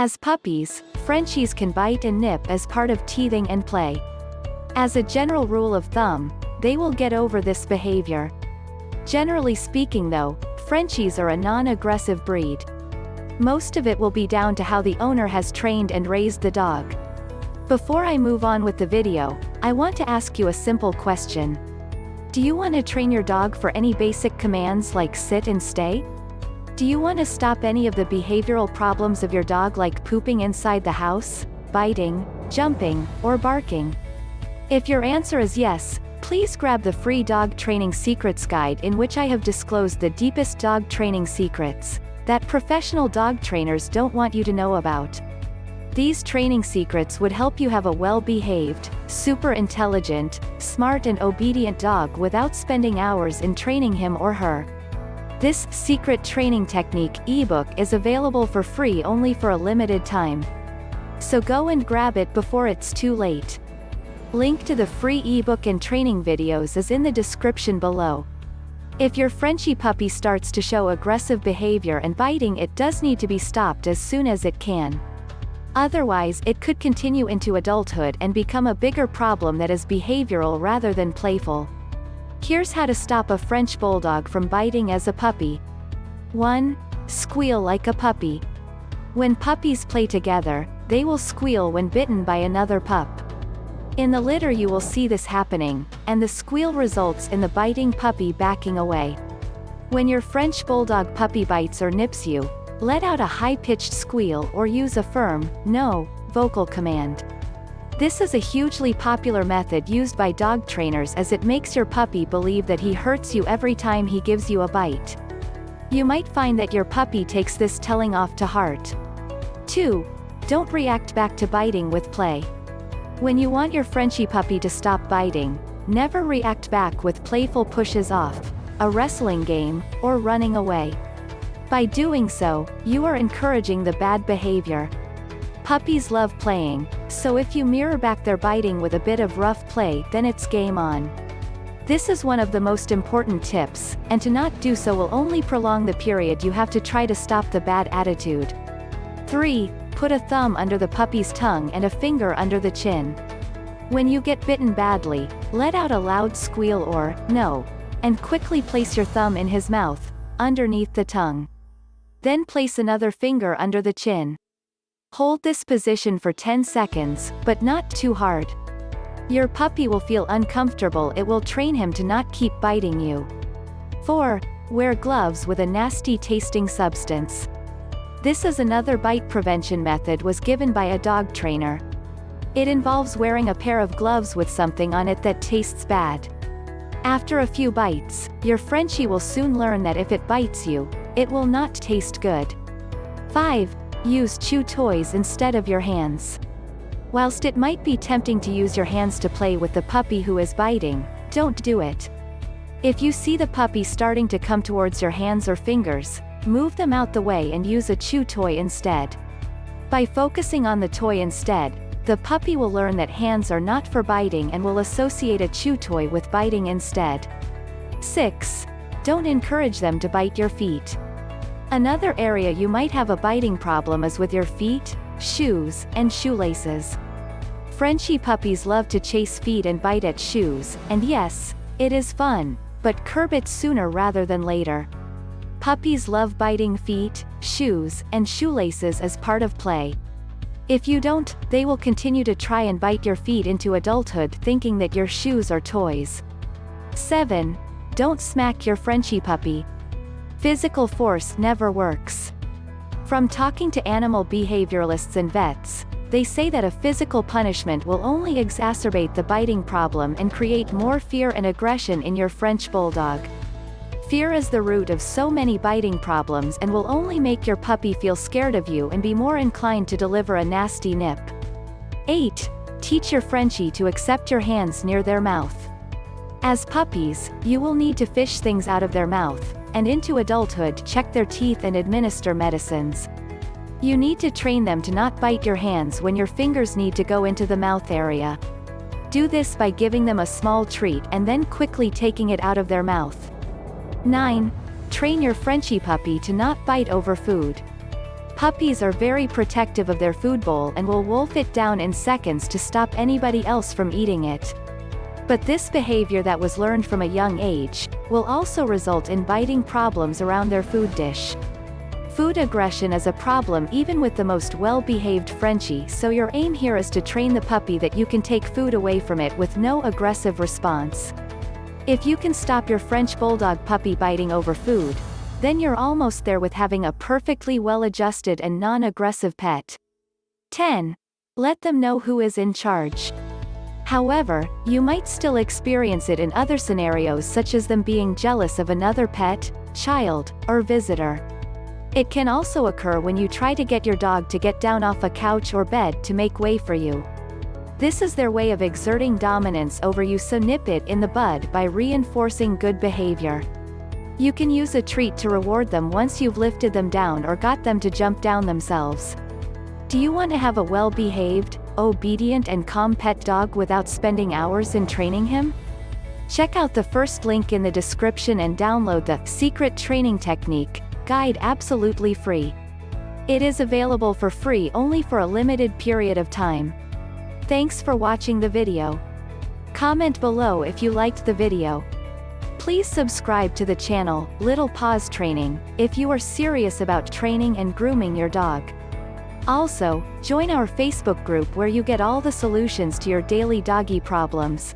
As puppies, Frenchies can bite and nip as part of teething and play. As a general rule of thumb, they will get over this behavior. Generally speaking though, Frenchies are a non-aggressive breed. Most of it will be down to how the owner has trained and raised the dog. Before I move on with the video, I want to ask you a simple question. Do you want to train your dog for any basic commands like sit and stay? Do you want to stop any of the behavioral problems of your dog like pooping inside the house, biting, jumping, or barking? If your answer is yes, please grab the free Dog Training Secrets Guide in which I have disclosed the deepest dog training secrets that professional dog trainers don't want you to know about. These training secrets would help you have a well-behaved, super intelligent, smart and obedient dog without spending hours in training him or her. This secret training technique ebook is available for free only for a limited time. So go and grab it before it's too late. Link to the free ebook and training videos is in the description below. If your Frenchie puppy starts to show aggressive behavior and biting it does need to be stopped as soon as it can. Otherwise it could continue into adulthood and become a bigger problem that is behavioral rather than playful. Here's how to stop a French Bulldog from biting as a puppy. 1. Squeal like a puppy. When puppies play together, they will squeal when bitten by another pup. In the litter you will see this happening, and the squeal results in the biting puppy backing away. When your French Bulldog puppy bites or nips you, let out a high-pitched squeal or use a firm, no, vocal command. This is a hugely popular method used by dog trainers as it makes your puppy believe that he hurts you every time he gives you a bite. You might find that your puppy takes this telling off to heart. 2. Don't react back to biting with play. When you want your Frenchie puppy to stop biting, never react back with playful pushes off, a wrestling game, or running away. By doing so, you are encouraging the bad behavior. Puppies love playing, so if you mirror back their biting with a bit of rough play then it's game on. This is one of the most important tips, and to not do so will only prolong the period you have to try to stop the bad attitude. 3. Put a thumb under the puppy's tongue and a finger under the chin. When you get bitten badly, let out a loud squeal or, no, and quickly place your thumb in his mouth, underneath the tongue. Then place another finger under the chin. Hold this position for 10 seconds, but not too hard. Your puppy will feel uncomfortable it will train him to not keep biting you. 4. Wear gloves with a nasty tasting substance. This is another bite prevention method was given by a dog trainer. It involves wearing a pair of gloves with something on it that tastes bad. After a few bites, your Frenchie will soon learn that if it bites you, it will not taste good. 5. Use chew toys instead of your hands. Whilst it might be tempting to use your hands to play with the puppy who is biting, don't do it. If you see the puppy starting to come towards your hands or fingers, Move them out the way and use a chew toy instead. By focusing on the toy instead, the puppy will learn that hands are not for biting and will associate a chew toy with biting instead. 6. Don't encourage them to bite your feet. Another area you might have a biting problem is with your feet, shoes, and shoelaces. Frenchie puppies love to chase feet and bite at shoes, and yes, it is fun, but curb it sooner rather than later. Puppies love biting feet, shoes, and shoelaces as part of play. If you don't, they will continue to try and bite your feet into adulthood thinking that your shoes are toys. 7. Don't smack your Frenchie puppy. Physical force never works. From talking to animal behavioralists and vets, they say that a physical punishment will only exacerbate the biting problem and create more fear and aggression in your French bulldog. Fear is the root of so many biting problems and will only make your puppy feel scared of you and be more inclined to deliver a nasty nip. 8. Teach your Frenchie to accept your hands near their mouth. As puppies, you will need to fish things out of their mouth, and into adulthood check their teeth and administer medicines. You need to train them to not bite your hands when your fingers need to go into the mouth area. Do this by giving them a small treat and then quickly taking it out of their mouth. 9. Train your Frenchie puppy to not bite over food. Puppies are very protective of their food bowl and will wolf it down in seconds to stop anybody else from eating it. But this behavior that was learned from a young age, will also result in biting problems around their food dish. Food aggression is a problem even with the most well-behaved Frenchie so your aim here is to train the puppy that you can take food away from it with no aggressive response. If you can stop your French Bulldog puppy biting over food, then you're almost there with having a perfectly well-adjusted and non-aggressive pet. 10. Let them know who is in charge. However, you might still experience it in other scenarios such as them being jealous of another pet, child, or visitor. It can also occur when you try to get your dog to get down off a couch or bed to make way for you. This is their way of exerting dominance over you so nip it in the bud by reinforcing good behavior. You can use a treat to reward them once you've lifted them down or got them to jump down themselves. Do you want to have a well-behaved, obedient and calm pet dog without spending hours in training him? Check out the first link in the description and download the Secret Training Technique guide absolutely free. It is available for free only for a limited period of time. Thanks for watching the video. Comment below if you liked the video. Please subscribe to the channel, Little Paws Training, if you are serious about training and grooming your dog. Also, join our Facebook group where you get all the solutions to your daily doggy problems.